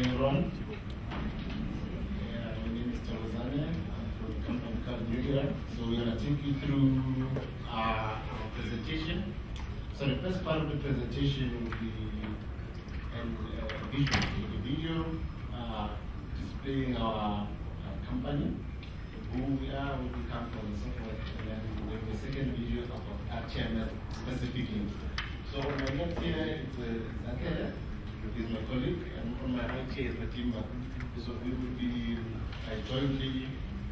everyone. Yeah, my name is Thokozane. I'm from company called New Era. So we're going to take you through uh, our presentation. So the first part of the presentation will be an uh, visual. The video uh, displaying our, our company, who we are, where we come from, and so forth. And then the second video about our chairman specifically. So on my left here uh, Zakele, who is my colleague, and on my right here is Matimba. So we will be uh, jointly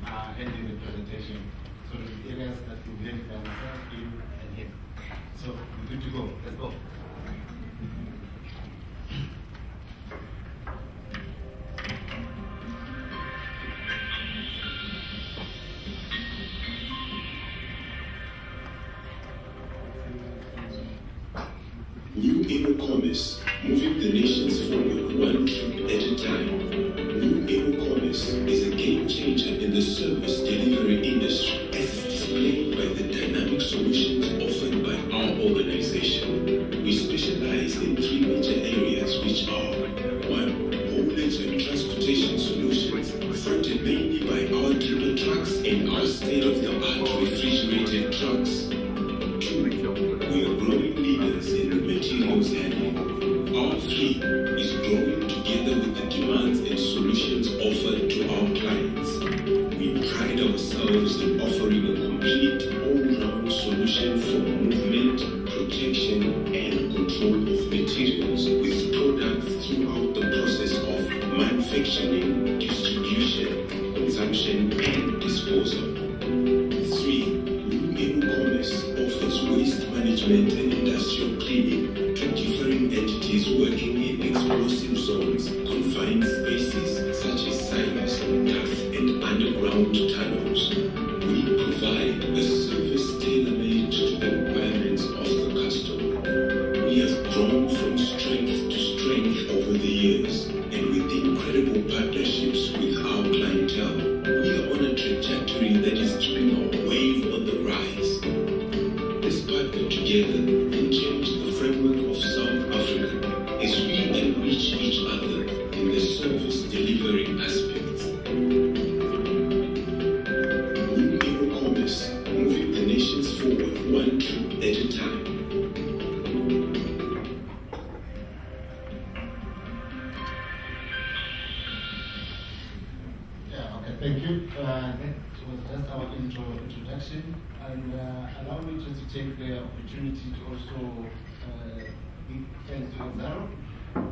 uh, handling the presentation. So the areas that we blend by myself, you, and him. So we're good to go. Let's go. New Era Commerce, moving the nations forward one trip at a time. New Era Commerce is a game changer in the service delivery industry as is displayed by the dynamic solutions Uh, that was just our intro introduction, and uh, allow me just to take the opportunity to also uh, give thanks to Exxaro.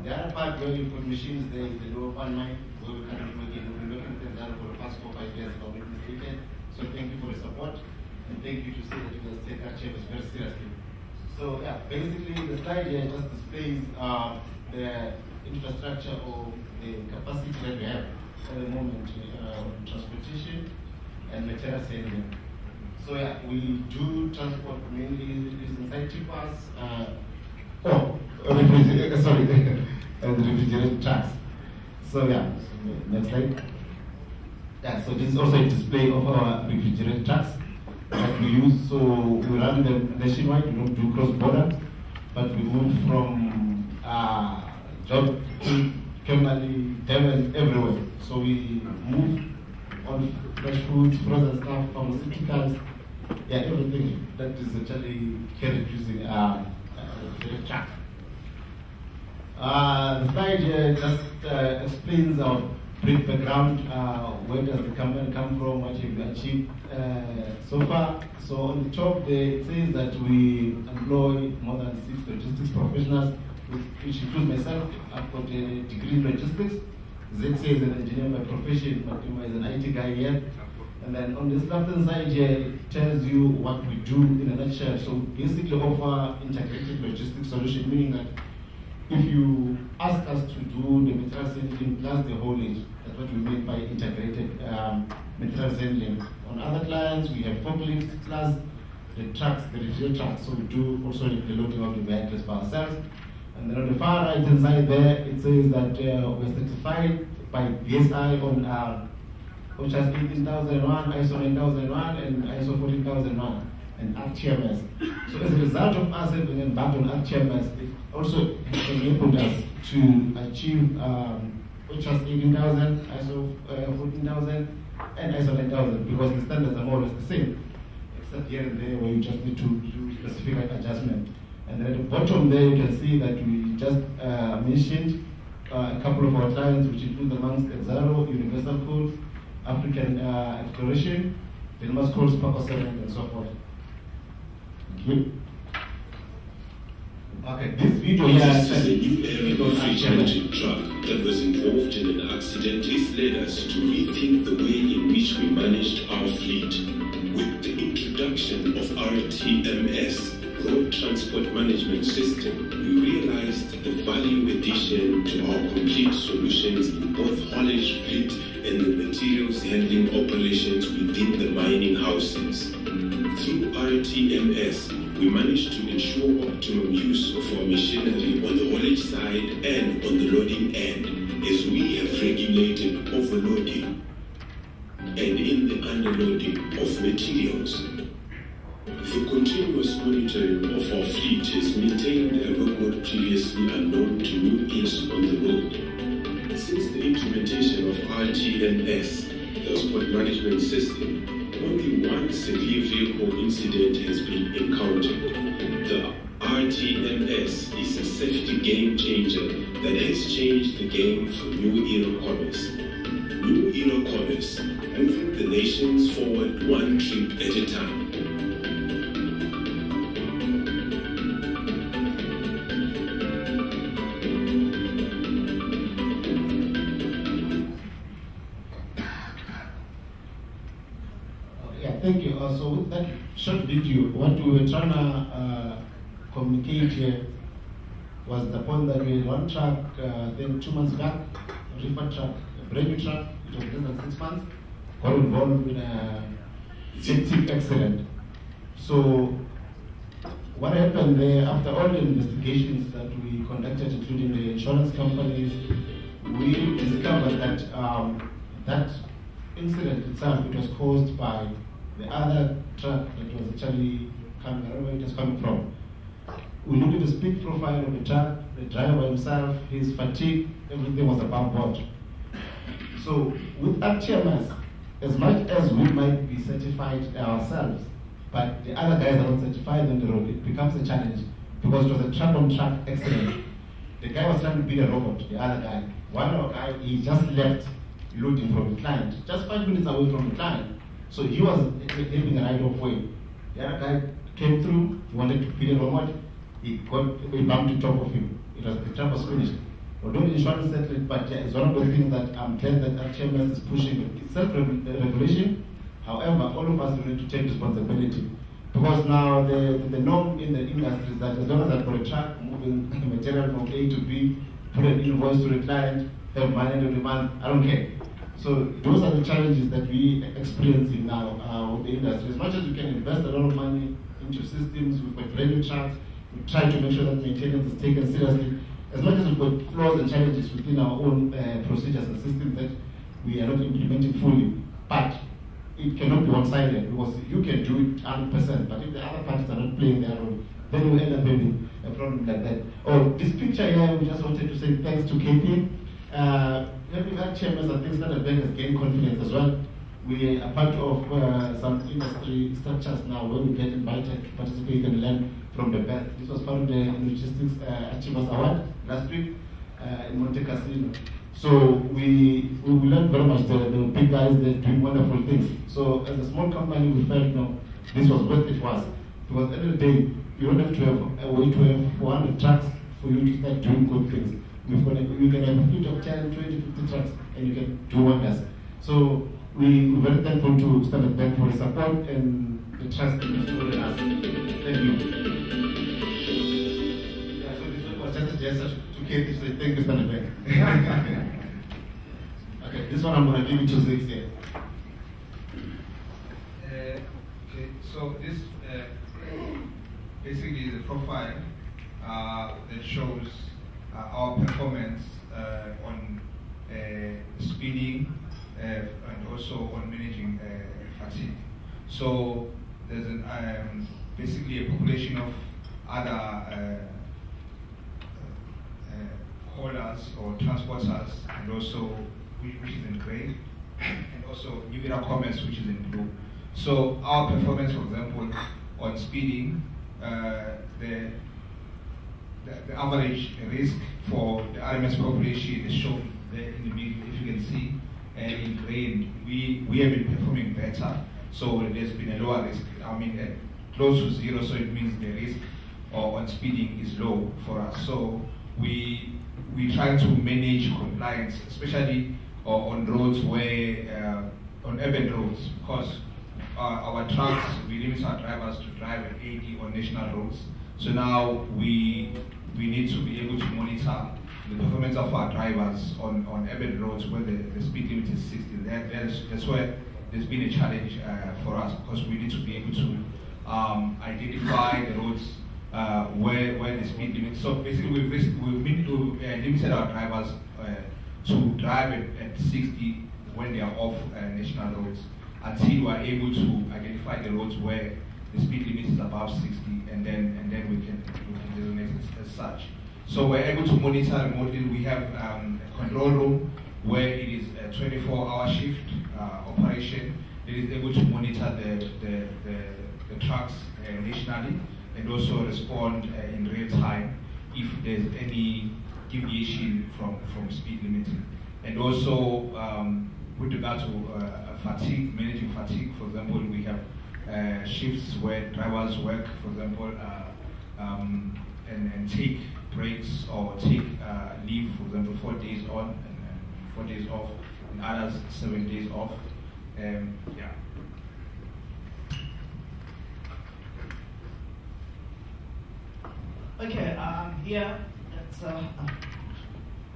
The other part you put machines there is the lower one line where we currently working. We've been working with Exxaro for the past four five years, I'm not mistaken. So thank you for the support, and thank you to say that you guys take our service very seriously. So yeah, basically the slide here just displays uh, the infrastructure or the capacity that we have at the moment uh, on transportation and material handling. So yeah, we do transport mainly using side tippers, uh, oh, refrigerator, sorry, and refrigerated trucks. So yeah, next slide. Yeah, so this is also a display of our refrigerated trucks that we use. So we run them nationwide, we don't do cross border, but we move from uh, Job to Kimberley, Devon, everywhere. So we move on fresh foods, frozen stuff, pharmaceuticals, yeah, everything that is actually carried using uh, uh, the truck. Uh, the slide here just uh, explains our brief background, uh, where does the company come from, what have we achieved uh, so far. So on the top it says that we employ more than six logistics professionals, which includes myself. I've got a degree in logistics. Zexi is an engineer by profession, but is an IT guy here. And then on this left-hand side here, it tells you what we do in a nutshell. So basically offer integrated logistics solution, meaning that if you ask us to do the material handling plus the haulage, that's what we mean by integrated um, material handling. On other clients, we have forklifts plus the trucks, the retail trucks. So we do also the loading of the vehicles by ourselves. And then on the far right hand side there, it says that uh, we're certified by BSI on uh, OHSAS 18001, ISO 9001, and ISO 14001, and RTMS. So as a result of us having embarked on RTMS, it also enabled us to achieve um, which was 18,000, ISO uh, 14,000, and ISO 9000 because the standards are more or less the same, except here and there where you just need to do specific adjustment. And at the bottom there you can see that we just uh, mentioned uh, a couple of our clients, which include amongst Exxaro, Universal Coal, African uh, Exploration, Vilmas Codes, Paco 7, and so forth. Thank you. Okay, this video here is a new era of freight electric truck that was involved in an accident. This led us to rethink the way in which we managed our fleet. With the introduction of RTMS, Road Transport Management System, we realized the value addition to our complete solutions in both haulage fleet and the materials handling operations within the mining houses. Through RTMS, we managed to ensure optimum use of our machinery on the haulage side and on the loading end, as we have regulated overloading and in the underloading of materials. The continuous monitoring of our fleet has maintained a record previously unknown to new on the road. Since the implementation of RTMS, the Transport Management System, only one severe vehicle incident has been encountered. The RTMS is a safety game changer that has changed the game for New Era Commerce. New Era Commerce, moving the nations forward one trip at a time. What we were trying to uh, communicate here was the point that we had one truck, uh, then two months back, a reefer truck, a brand new truck, it was less than six months, got involved in a victim accident. So what happened there, after all the investigations that we conducted, including the insurance companies, we discovered that um, that incident itself, it was caused by the other truck that was actually coming, I where it was coming from. We looked at the speed profile of the truck, the driver himself, his fatigue, everything was above board. So with RTMS, as much as we might be certified ourselves, but the other guys are not certified on the road, it becomes a challenge because it was a truck on truck accident. The guy was trying to beat a robot, the other guy. One other guy, he just left loading from the client, just five minutes away from the client. So he was having a right of way. The other guy came through, he wanted to a robot, he got he bumped on top of him. It was the truck was finished. Although the insurance settled but yeah, it's one of those things that I'm glad that RTMS is pushing. It's self-regulation. However, all of us need to take responsibility. Because now the, the, the norm in the industry is that as long as I've got a truck moving material from A to B, put an invoice to the client, have money every month, I don't care. So those are the challenges that we experiencing now uh, with the industry. As much as we can invest a lot of money into systems, we've got revenue charts, we try to make sure that maintenance is taken seriously. As much as we've got flaws and challenges within our own uh, procedures and systems that we are not implementing fully, but it cannot be one-sided because you can do it 100%, but if the other parties are not playing their role, then you end up having a problem like that. Oh, this picture here, we just wanted to say thanks to KP. Uh, having had chairman, I think Standard Bank has gained confidence as well. We are part of uh, some industry structures now where we get invited to participate and learn from the best. This was part of the Logistics uh, Achievers Award last week uh, in Montecasino. So we we learned very much. The, the big guys they're doing wonderful things. So as a small company, we felt no, this was worth it for us. Because the day, you don't have to have a way to have 400 trucks for you to start doing good things. Got a, you can have a fleet of 10, 20, 50 trucks, and you can do wonders. So we, we're very thankful to Standard Bank for the support and the trust that you've in us. Thank you. Yeah, so this just a gesture to Katie to say thank you, Standard okay, this one I'm going to give it to Zix. Uh, okay, so this uh, basically is a profile uh, that shows our performance uh, on uh, speeding uh, and also on managing uh, fatigue. So there's an, um, basically a population of other uh, uh, haulers or transporters, and also which, is in gray, and also New Era Commerce, which is in blue. So our performance, for example, on speeding, uh, the, the, average risk for the RMS population is shown there in the middle, if you can see, in green, we, we have been performing better. So there's been a lower risk. I mean, uh, close to zero, so it means the risk on speeding is low for us. So we we try to manage compliance, especially uh, on roads where uh, on urban roads, because uh, our trucks we limit our drivers to drive at 80 on national roads. So now we we need to be able to monitor the performance of our drivers on, on urban roads where the, the speed limit is 60. That, that is, that's where there's been a challenge uh, for us because we need to be able to um, identify the roads uh, where, where the speed limit. So basically, we've, we've been to, uh, limited our drivers uh, to drive at, at 60 when they are off uh, national roads until we are able to identify the roads where the speed limit is above 60, and then and then we can we can designate as, as such. So we're able to monitor remotely. We have um, a control room where it is a 24-hour shift uh, operation. It is able to monitor the the, the, the trucks uh, nationally and also respond uh, in real time if there's any deviation from, from speed limit. And also, um, with regard to uh, fatigue, managing fatigue, for example, we have uh, shifts where drivers work, for example, uh, um, and, and take breaks or take uh, leave, for example, four days on and, and four days off, and others seven days off. Um, yeah. Okay, um, here it's uh,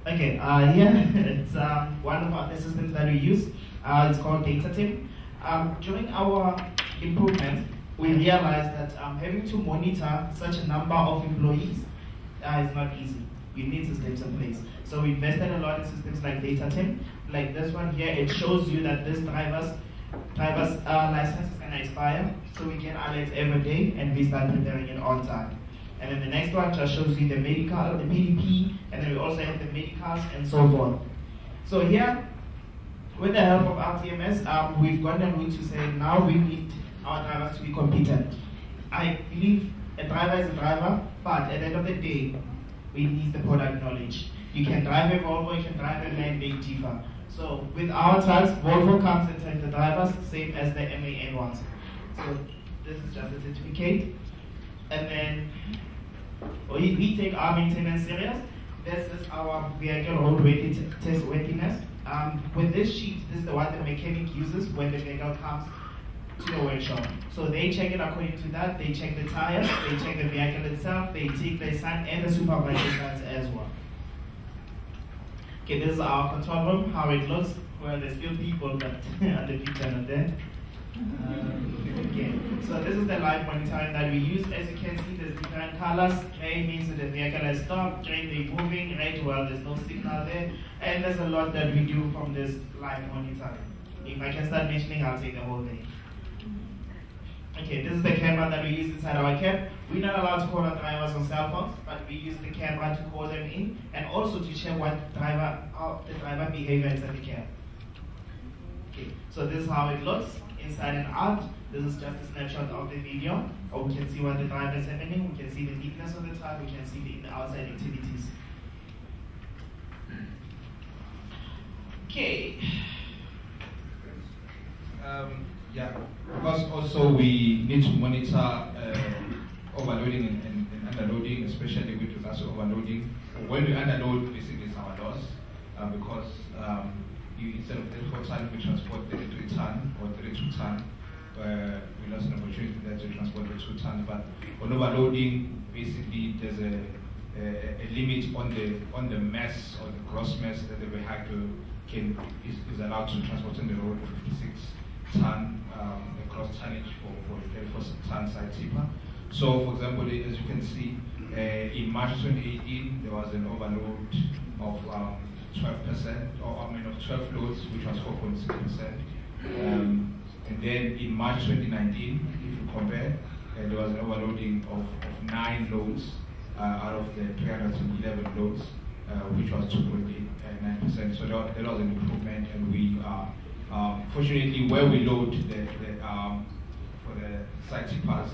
okay. Uh, here it's um, one of our, the systems that we use. Uh, it's called DataTim. Um, during our improvement, we realized that um, having to monitor such a number of employees uh, is not easy. You need systems in place. So we invested a lot in systems like DataTim. Like this one here, it shows you that this driver's driver's uh, license is gonna expire. So we get alerts every day, and we start preparing it on time. And then the next one just shows you the medical, the PDP, and then we also have the medicals and so forth. So here, with the help of RTMS, um, we've gone a route to say now we need our drivers to be competent. I believe a driver is a driver, but at the end of the day, we need the product knowledge. You can drive a Volvo, you can drive a man-made Tifa. So with our trucks, Volvo comes and takes the drivers, same as the MAN ones. So this is just a certificate. And then we, we take our maintenance serious. This is our vehicle road test worthiness. Um, with this sheet, this is the one the mechanic uses when the vehicle comes to the workshop. So they check it according to that. They check the tires, they check the vehicle itself, they take the sign and the supervisor signs as well. Okay, this is our control room, how it looks. Well, there's still people, but the people are not there. Um, okay, so this is the live monitoring that we use. As you can see, there's different colors. Gray means that the vehicle has stopped. Green, they're moving. Red, well, there's no signal there. And there's a lot that we do from this live monitoring. If I can start mentioning, I'll take the whole day. Okay, this is the camera that we use inside our cab. We're not allowed to call our drivers on cell phones, but we use the camera to call them in and also to check what driver, how the driver behavior inside the cab. Okay, so this is how it looks inside and out. This is just a snapshot of the video. Or we can see what the driver is happening. We can see the neatness of the truck. We can see the outside activities. Okay. Um, yeah, because also we need to monitor uh, overloading and, and, and, underloading, especially with regards to overloading. When we underload, basically it's our loss uh, because um, you, instead of 34 ton, we transport 33 ton or 32 ton. Uh, we lost an opportunity there to transport the 2 ton. But on overloading, basically there's a, a, a, limit on the on the mass or the gross mass that the vehicle can is, is allowed to transport on the road, 56 ton um, the tonnage for, for the 34 ton side tipper. So, for example, as you can see, uh, in March 2018, there was an overload of um, 12%, or I mean of 12 loads, which was 4.6%. Um, and then in March 2019, if you compare, uh, there was an overloading of, of nine loads uh, out of the 311 loads uh, which was 2.9%. So there, that was an improvement, and we are um, fortunately where we load the, the um, for the site pass,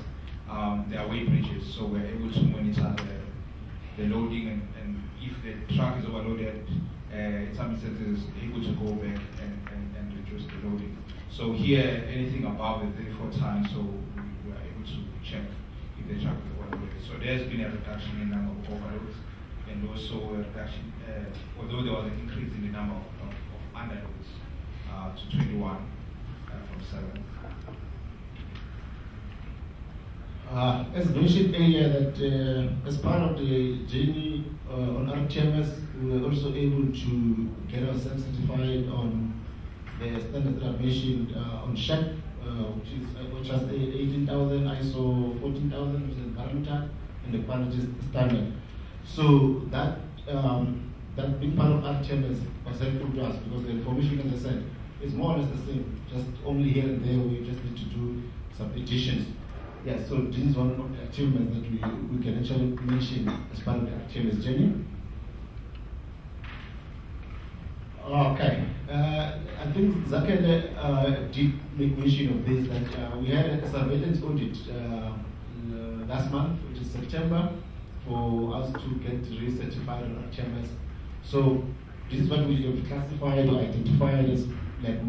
um, there are weight bridges, so we're able to monitor the, the loading and, and if the truck is overloaded, uh, in some instances able to go back and, and, and reduce the loading. So here, anything above the 34 tons, so we, we are able to check if the truck is overloaded. So there's been a reduction in number of overloads and also a reduction, uh, although there was an increase in the number of, of, of underloads uh, to 21 uh, from 7. Uh, as mentioned earlier, that uh, as part of the journey uh, on RTMS, we were also able to get ourselves certified on the standards that I mentioned uh, on SHEQ, uh, which is uh, which has the 18,000 ISO 14,000, which is parameter, and the quality standard. So that um, that being part of RTMS was helpful to us because the information, as I said, is more or less the same. Just only here and there we just need to do some additions. Yes, so this is one of the achievements that we, we can actually mention as part of the RTMS journey. Okay, uh, I think Zakele uh, did make mention of this that uh, we had a surveillance audit uh, last month, which is September, for us to get recertified on RTMS. So this is what we have classified or identified as like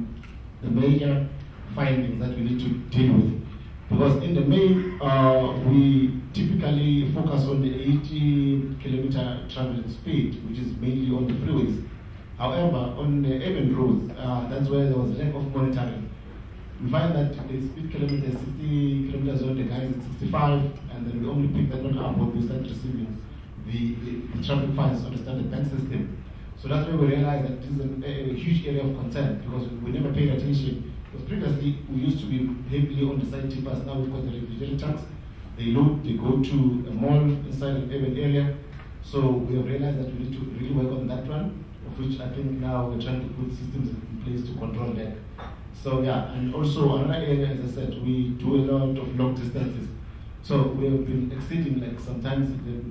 the major findings that we need to deal with. Because in the main, uh, we typically focus on the 80 kilometer traveling speed, which is mainly on the freeways. However, on the urban roads, uh, that's where there was lack of monitoring. We find that the speed kilometer is 60 kilometers on the guys at 65, and then we only pick that one up when we start receiving the, the, the traffic fines on the standard bank system. So that's where we realized that this is a, a, huge area of concern because we never paid attention. Because previously we used to be heavily on the side tippers, now we've got the refrigerator trucks. They load, they go to a mall inside an urban area. So we have realized that we need to really work on that one of which I think now we're trying to put systems in place to control that. So yeah, and also another area, as I said, we do a lot of long distances. So we have been exceeding like sometimes the,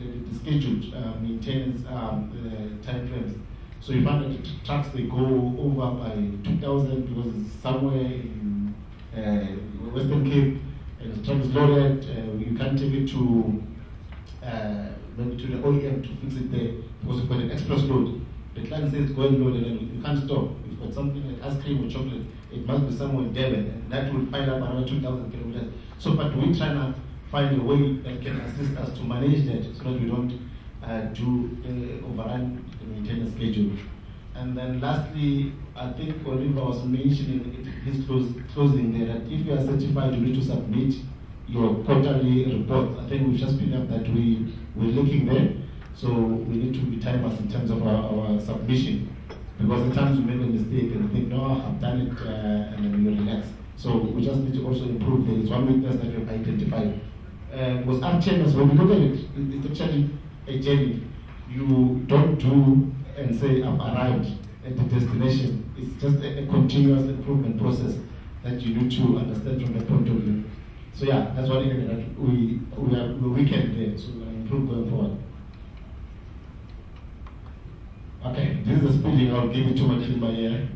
the, scheduled uh, maintenance um, uh, time frames. So you find that trucks they go over by 2,000 because it's somewhere in uh, Western Cape and the truck is loaded. Uh, you can't take it to uh, maybe to the OEM to fix it there because you've got an express load. The client says go and load it and you can't stop. You've got something like ice cream or chocolate, it must be somewhere in Devon and that will pile up around 2,000 kilometers. So, but we try to find a way that can assist us to manage that so that we don't uh, do uh, overrun the maintenance schedule. And then lastly, I think Oliver was mentioning in his close, closing there that if you are certified, you need to submit your quarterly reports. I think we've just been up that we, we're looking there. So we need to be timers in terms of our, our submission. Because at times we make a mistake and think, no, I've done it, uh, and then we relax. So we just need to also improve. There is one weakness that we've identified. Uh, was RTMS, when we look at it, it's actually a journey. You don't do and say, I've arrived at the destination. It's just a, a continuous improvement process that you need to understand from that point of view. So yeah, that's that we, we are we're weakened there, so we improve going forward. Okay, this is the speeding, I'll give you too much in my ear.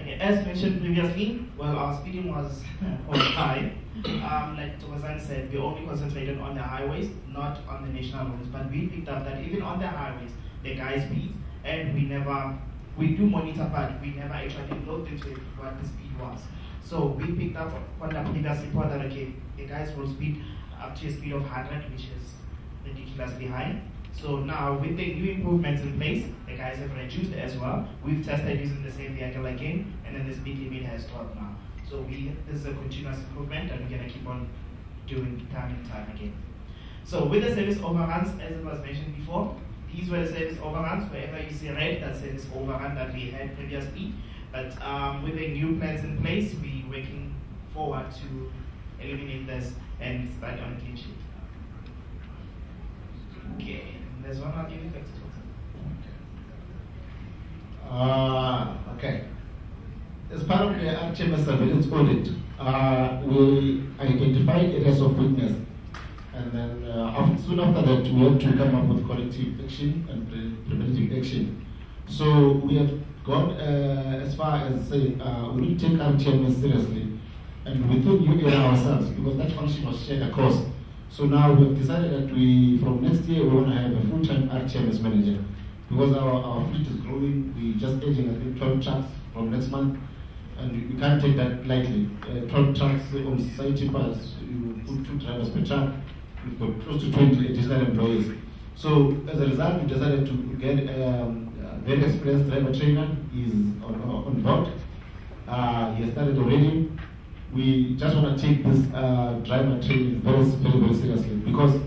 Okay, as mentioned previously, well, our speeding was was high. Um, like Thomasan said, we only concentrated on the highways, not on the national roads. But we picked up that even on the highways, the guys beat, and we never, we do monitor, but we never actually looked into what the speed was. So we picked up on the previous report that okay, the guys will speed up to a speed of 100, which is ridiculously high. So now with the new improvements in place, the guys have reduced as well. We've tested using the same vehicle again, and then the speed limit has dropped now. So we this is a continuous improvement, and we're gonna keep on doing time and time again. So with the service overruns, as it was mentioned before, these were the service overruns. Wherever you see red, that's service overrun that we had previously. But um, with the new plans in place, we're working forward to eliminate this and start on a clean sheet. Okay, there's one I'll give you. Uh, okay. As part of the RTMS surveillance audit, uh, we identified areas of weakness. And then uh, soon after that, we had to come up with corrective action and pre action. So we have gone uh, as far as saying uh, we to take RTMS seriously. And within UAR ourselves, because that function was shared across. So now we've decided that we, from next year, we want to have a full-time RTMS manager. Because our, our fleet is growing, we're just adding, I think, 12 trucks from next month. And we can't take that lightly. Uh, 12 trucks on society bus, you put two drivers per truck, we've got close to 20 additional employees. So as a result, we decided to get um, a very experienced driver trainer. He's on, on board. Uh, he has started already. We just want to take this uh, driver training very, very, very seriously because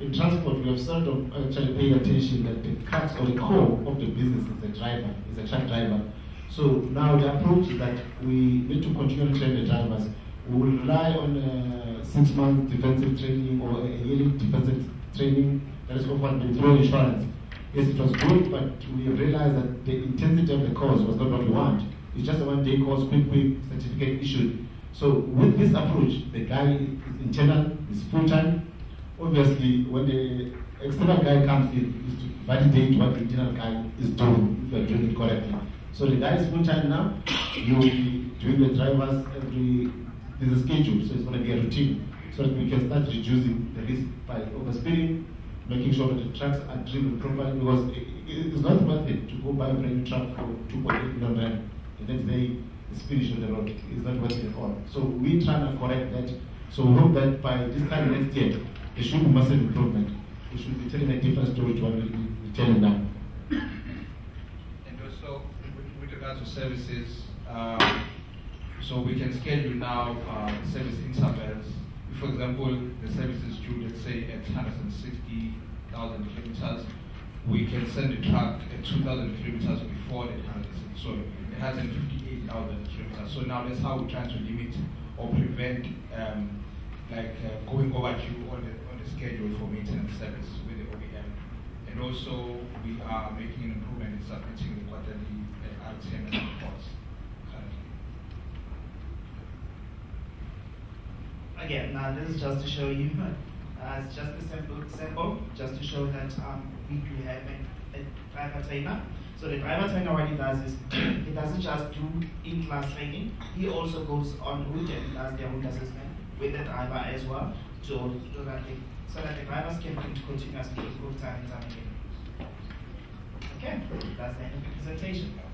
in transport we have seldom actually paid attention that the crux or the core of the business is the driver, is a truck driver. So now the approach is that we need to continue to train the drivers. We will rely on uh, six month defensive training or a yearly defensive training that is offered by through insurance. Yes, it was good, but we realized that the intensity of the course was not what we want. It's just a one day course, quick, quick certificate issued. So with this approach, the guy is internal, is full time. Obviously, when the external guy comes in, is to validate what the internal guy is doing, if you are doing it correctly. So the guy is full time now. You will be doing the drivers every. There's a schedule, so it's going to be a routine, so that we can start reducing the risk by overspeeding, making sure that the trucks are driven properly. Because it's not worth it to go buy a brand new truck for 2.8 million rand and then it's finished on the road. It's not worth it at all. So we try to correct that. So we hope that by this time next year, there should be massive improvement. We should be telling a different story to what we're telling now. to services, uh, so we can schedule now uh, service intervals. For example, the service is due, let's say, at 160,000 kilometers. We can send the truck at 2,000 kilometers before the 160, so it has 58,000 kilometers. So now that's how we're trying to limit or prevent um, like uh, going overdue on the, on the schedule for maintenance service with the OEM. And also, we are making an improvement in submitting the quarterly RTM reports currently Again, now this is just to show you, uh, it's just a simple example, just to show that um, we do have a, a driver trainer. So the driver trainer, what he does is, he doesn't just do in-class training, he also goes on route and does their route assessment with the driver as well, so, so, that, they, so that the drivers can continuously improve time and time again. Okay, that's the end of the presentation.